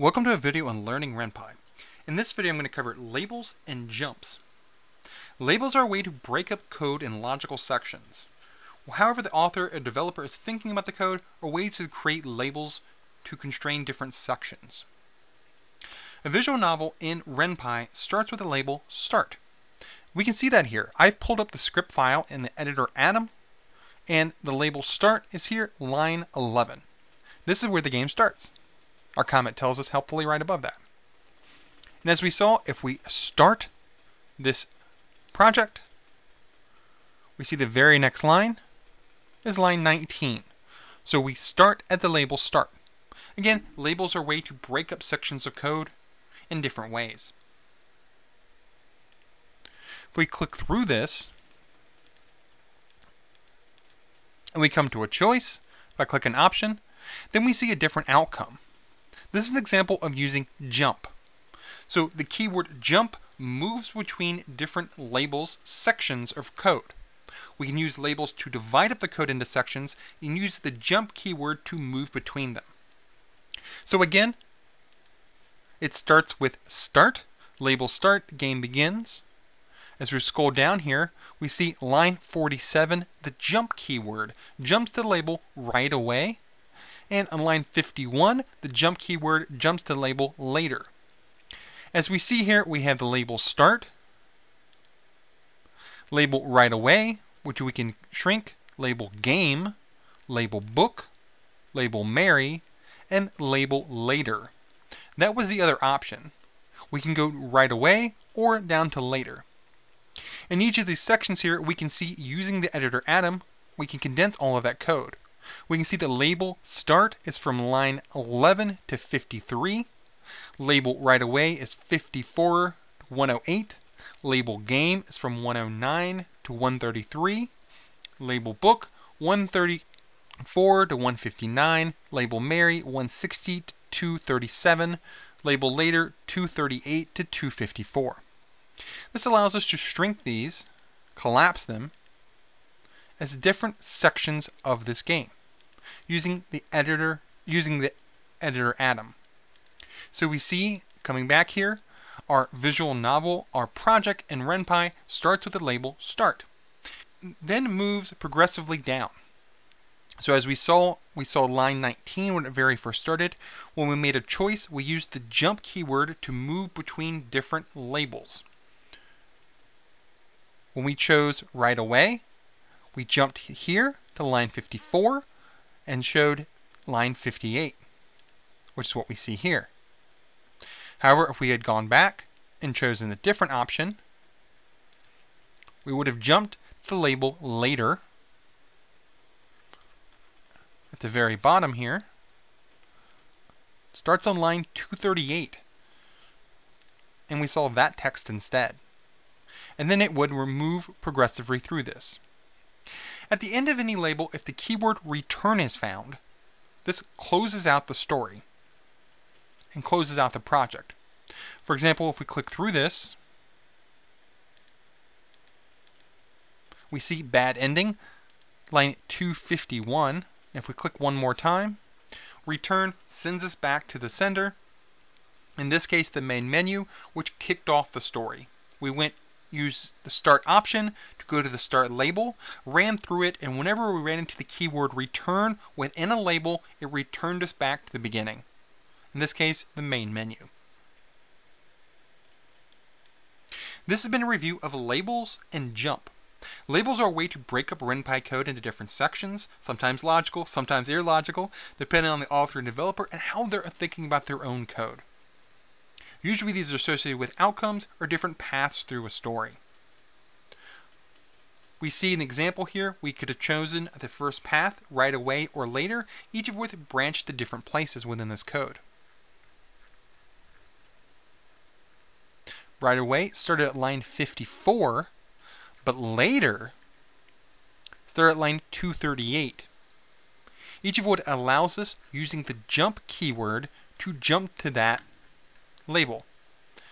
Welcome to a video on learning Ren'Py. In this video I'm going to cover labels and jumps. Labels are a way to break up code in logical sections. However the author or developer is thinking about the code are ways to create labels to constrain different sections. A visual novel in Ren'Py starts with the label start. We can see that here. I've pulled up the script file in the editor Atom and the label start is here line 11. This is where the game starts. Our comment tells us helpfully right above that. And as we saw, if we start this project, we see the very next line is line 19. So we start at the label start. Again, labels are a way to break up sections of code in different ways. If we click through this, and we come to a choice by clicking option, then we see a different outcome. This is an example of using jump. So the keyword jump moves between different labels, sections of code. We can use labels to divide up the code into sections and use the jump keyword to move between them. So again, it starts with start, label start, game begins. As we scroll down here, we see line 47, the jump keyword jumps to the label right away and on line 51, the jump keyword jumps to the label later. As we see here, we have the label start, label right away, which we can shrink, label game, label book, label Mary, and label later. That was the other option. We can go right away or down to later. In each of these sections here, we can see using the editor Atom, we can condense all of that code we can see the label start is from line 11 to 53. Label right away is 54 to 108. Label game is from 109 to 133. Label book 134 to 159. Label Mary 160 to 237. Label later 238 to 254. This allows us to shrink these, collapse them, as different sections of this game using the editor using the editor Atom. So we see coming back here our visual novel, our project in Ren'Py starts with the label start, then moves progressively down. So as we saw, we saw line 19 when it very first started. When we made a choice, we used the jump keyword to move between different labels. When we chose right away, we jumped here to line 54 and showed line 58, which is what we see here. However, if we had gone back and chosen a different option, we would have jumped the label later at the very bottom here. Starts on line 238. And we saw that text instead. And then it would remove progressively through this. At the end of any label, if the keyword return is found, this closes out the story and closes out the project. For example, if we click through this, we see bad ending, line 251. If we click one more time, return sends us back to the sender, in this case the main menu, which kicked off the story. We went use the start option go to the start label, ran through it, and whenever we ran into the keyword return within a label, it returned us back to the beginning. In this case, the main menu. This has been a review of labels and jump. Labels are a way to break up Ren'Py code into different sections, sometimes logical, sometimes illogical, depending on the author and developer and how they're thinking about their own code. Usually these are associated with outcomes or different paths through a story. We see an example here. We could have chosen the first path right away or later, each of which branched to different places within this code. Right away started at line 54, but later started at line 238. Each of which allows us, using the jump keyword, to jump to that label.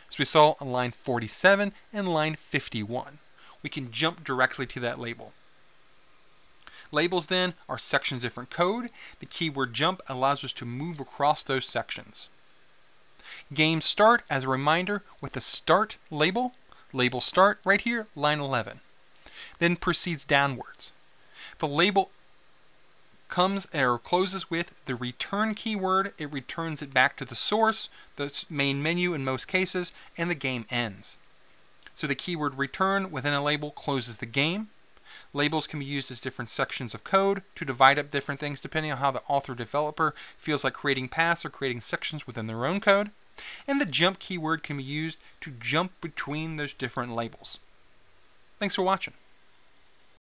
As we saw on line 47 and line 51. We can jump directly to that label. Labels then are sections of different code. The keyword jump allows us to move across those sections. Game start as a reminder with the start label, label start right here, line 11. Then proceeds downwards. The label comes or closes with the return keyword. It returns it back to the source, the main menu in most cases, and the game ends. So the keyword return within a label closes the game. Labels can be used as different sections of code to divide up different things depending on how the author developer feels like creating paths or creating sections within their own code. And the jump keyword can be used to jump between those different labels. Thanks for watching.